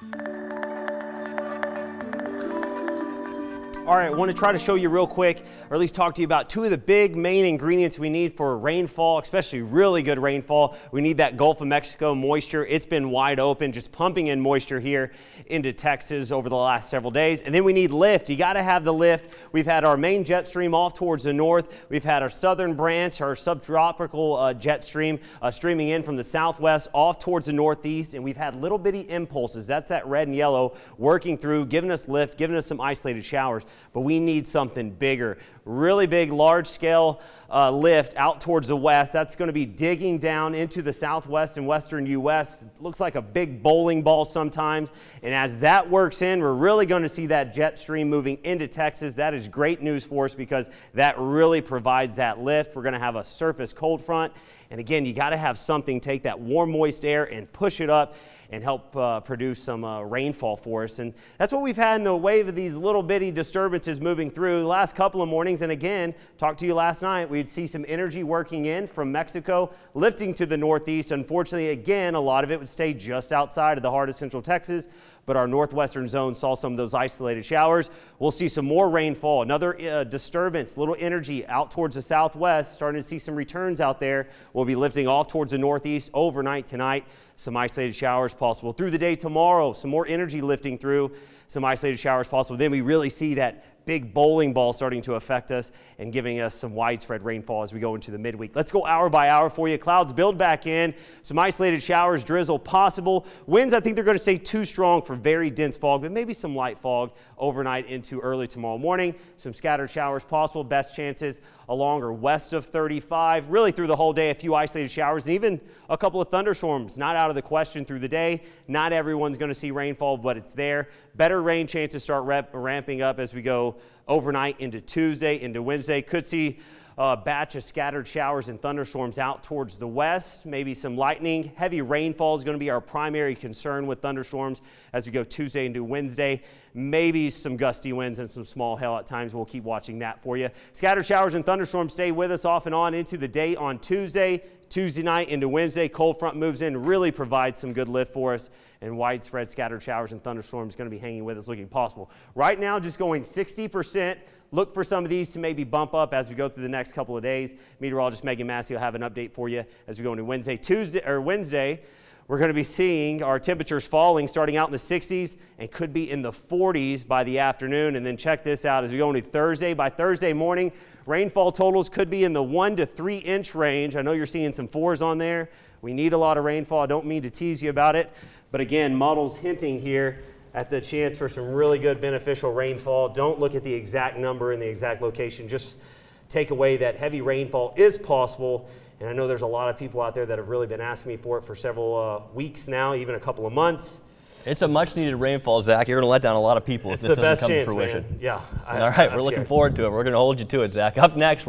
Thank you. All right, I want to try to show you real quick, or at least talk to you about two of the big main ingredients we need for rainfall, especially really good rainfall. We need that Gulf of Mexico moisture. It's been wide open, just pumping in moisture here into Texas over the last several days. And then we need lift. You got to have the lift. We've had our main jet stream off towards the north. We've had our southern branch, our subtropical uh, jet stream, uh, streaming in from the southwest off towards the northeast. And we've had little bitty impulses. That's that red and yellow working through, giving us lift, giving us some isolated showers but we need something bigger. Really big, large scale uh, lift out towards the west. That's going to be digging down into the southwest and western U.S. Looks like a big bowling ball sometimes. And as that works in, we're really going to see that jet stream moving into Texas. That is great news for us because that really provides that lift. We're going to have a surface cold front. And again, you got to have something take that warm, moist air and push it up and help uh, produce some uh, rainfall for us. And that's what we've had in the wave of these little bitty disturbances moving through the last couple of mornings. And again, talked to you last night, we'd see some energy working in from Mexico, lifting to the northeast. Unfortunately, again, a lot of it would stay just outside of the heart of central Texas but our northwestern zone saw some of those isolated showers. We'll see some more rainfall, another uh, disturbance, little energy out towards the southwest, starting to see some returns out there. We'll be lifting off towards the northeast overnight tonight. Some isolated showers possible. Through the day tomorrow, some more energy lifting through, some isolated showers possible. Then we really see that big bowling ball starting to affect us and giving us some widespread rainfall as we go into the midweek. Let's go hour by hour for you. Clouds build back in, some isolated showers, drizzle possible. Winds, I think they're going to stay too strong for very dense fog, but maybe some light fog overnight into early tomorrow morning. Some scattered showers possible. Best chances along or west of 35. Really through the whole day, a few isolated showers and even a couple of thunderstorms not out of the question through the day. Not everyone's going to see rainfall, but it's there. Better rain chances start ramping up as we go overnight into Tuesday, into Wednesday. Could see a batch of scattered showers and thunderstorms out towards the west, maybe some lightning. Heavy rainfall is going to be our primary concern with thunderstorms as we go Tuesday into Wednesday. Maybe some gusty winds and some small hail at times. We'll keep watching that for you. Scattered showers and thunderstorms stay with us off and on into the day on Tuesday. Tuesday night into Wednesday, cold front moves in, really provides some good lift for us, and widespread scattered showers and thunderstorms going to be hanging with us looking possible. Right now, just going 60%. Look for some of these to maybe bump up as we go through the next couple of days. Meteorologist Megan Massey will have an update for you as we go into Wednesday, Tuesday, or Wednesday. We're going to be seeing our temperatures falling starting out in the 60s and could be in the 40s by the afternoon. And then check this out as we go into Thursday. By Thursday morning, rainfall totals could be in the one to three inch range. I know you're seeing some fours on there. We need a lot of rainfall. I don't mean to tease you about it. But again, models hinting here at the chance for some really good beneficial rainfall. Don't look at the exact number and the exact location. Just take away that heavy rainfall is possible. And I know there's a lot of people out there that have really been asking me for it for several uh, weeks now, even a couple of months. It's a much needed rainfall, Zac. You're going to let down a lot of people it's if this doesn't chance, come to fruition. Man. Yeah. I, All right, we're looking forward to it. We're going to hold you to it, Zac. Up next,